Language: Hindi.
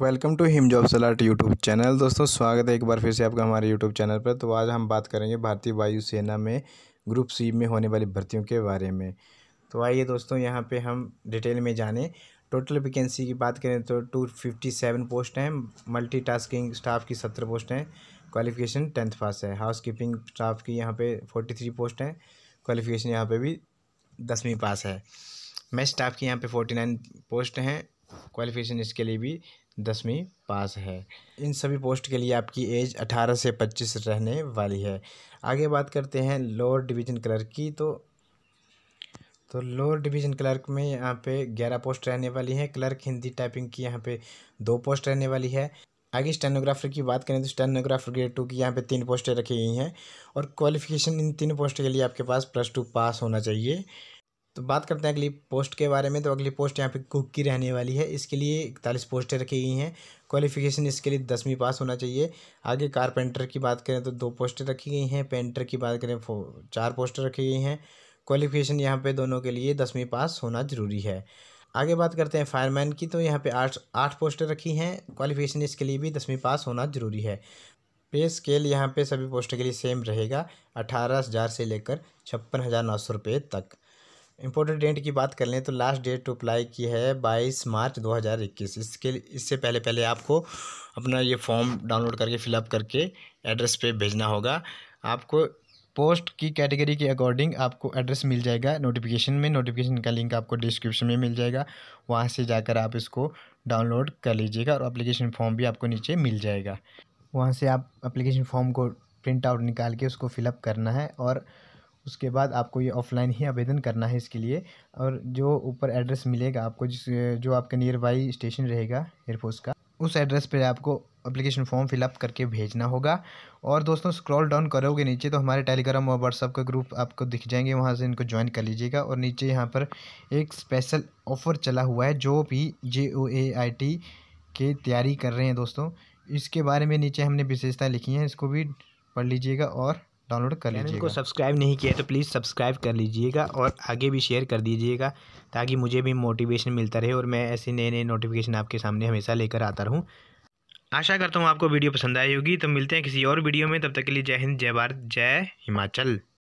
वेलकम टू हिम जॉब सलाट यूट्यूब चैनल। दोस्तों, स्वागत है एक बार फिर से आपका हमारे यूट्यूब चैनल पर। तो आज हम बात करेंगे भारतीय वायुसेना में ग्रुप सी में होने वाली भर्तियों के बारे में। तो आइए दोस्तों, यहाँ पे हम डिटेल में जानें। टोटल वैकेंसी की बात करें तो टू फिफ्टी सेवन पोस्ट हैं। मल्टी टास्किंग स्टाफ की सत्रह पोस्ट हैं। क्वालिफिकेशन टेंथ पास है। हाउस कीपिंग स्टाफ की यहाँ पे फोर्टी थ्री पोस्ट हैं। क्वालिफिकेशन यहाँ पे भी दसवीं पास है। मैच स्टाफ की यहाँ पे फोर्टी नाइन पोस्ट हैं। क्वालिफिकेशन इसके लिए भी दसवीं पास है। इन सभी पोस्ट के लिए आपकी एज अठारह से पच्चीस रहने वाली है। आगे बात करते हैं लोअर डिवीज़न क्लर्क की। तो तो लोअर डिवीज़न क्लर्क में यहाँ पे ग्यारह पोस्ट रहने वाली है। क्लर्क हिंदी टाइपिंग की यहाँ पे दो पोस्ट रहने वाली है। आगे स्टेनोग्राफर की बात करें तो स्टेनोग्राफर ग्रेड टू की यहाँ पे तीन पोस्टें रखी गई हैं। और क्वालिफिकेशन इन तीन पोस्ट के लिए आपके पास प्लस टू पास होना चाहिए। तो बात करते हैं अगली पोस्ट के बारे में। तो अगली पोस्ट यहाँ पे कुक की रहने वाली है। इसके लिए इकतालीस पोस्टें रखी गई हैं। क्वालिफिकेशन इसके लिए दसवीं पास होना चाहिए। आगे कारपेंटर की बात करें तो दो पोस्टें रखी गई हैं। पेंटर की बात करें फो चार पोस्टें रखी गई हैं। क्वालिफिकेशन यहाँ पे दोनों के लिए दसवीं पास होना ज़रूरी है। आगे बात करते हैं फायरमैन की। तो यहाँ पे आठ आठ पोस्टें रखी हैं। क्वालिफिकेशन इसके लिए भी दसवीं पास होना ज़रूरी है। पे स्केल यहाँ पे सभी पोस्टों के लिए सेम रहेगा। अठारह हज़ार से लेकर छप्पन हज़ार नौ सौ रुपये तक। इम्पोर्टेंट डेट की बात कर लें तो लास्ट डेट टू अप्लाई की है बाईस मार्च दो हज़ार इक्कीस। इसके इससे पहले पहले आपको अपना ये फॉर्म डाउनलोड करके फिलअप करके एड्रेस पे भेजना होगा। आपको पोस्ट की कैटेगरी के अकॉर्डिंग आपको एड्रेस मिल जाएगा। नोटिफिकेशन में नोटिफिकेशन का लिंक आपको डिस्क्रिप्शन में मिल जाएगा। वहाँ से जाकर आप इसको डाउनलोड कर लीजिएगा और अप्लीकेशन फॉर्म भी आपको नीचे मिल जाएगा। वहाँ से आप अप्लीकेशन फॉर्म को प्रिंट आउट निकाल के उसको फिलअप करना है और उसके बाद आपको ये ऑफलाइन ही आवेदन करना है इसके लिए। और जो ऊपर एड्रेस मिलेगा आपको, जिस, जो आपका नियर बाई स्टेशन रहेगा एयरफोर्स का, उस एड्रेस पर आपको अप्लीकेशन फॉर्म फिलअप करके भेजना होगा। और दोस्तों स्क्रॉल डाउन करोगे नीचे तो हमारे टेलीग्राम और व्हाट्सअप का ग्रुप आपको दिख जाएँगे। वहाँ से इनको ज्वाइन कर लीजिएगा। और नीचे यहाँ पर एक स्पेशल ऑफ़र चला हुआ है, जो भी जे ओ ए आई टी के तैयारी कर रहे हैं दोस्तों। इसके बारे में नीचे हमने विशेषताएँ लिखी हैं, इसको भी पढ़ लीजिएगा। और डाउनलोड कर लीजिए को सब्सक्राइब नहीं किया तो प्लीज़ सब्सक्राइब कर लीजिएगा और आगे भी शेयर कर दीजिएगा ताकि मुझे भी मोटिवेशन मिलता रहे और मैं ऐसे नए नए नोटिफिकेशन आपके सामने हमेशा लेकर आता रहूँ। आशा करता हूँ आपको वीडियो पसंद आई होगी तो मिलते हैं किसी और वीडियो में तब तक के लिए जय हिंद जय भारत जय हिमाचल।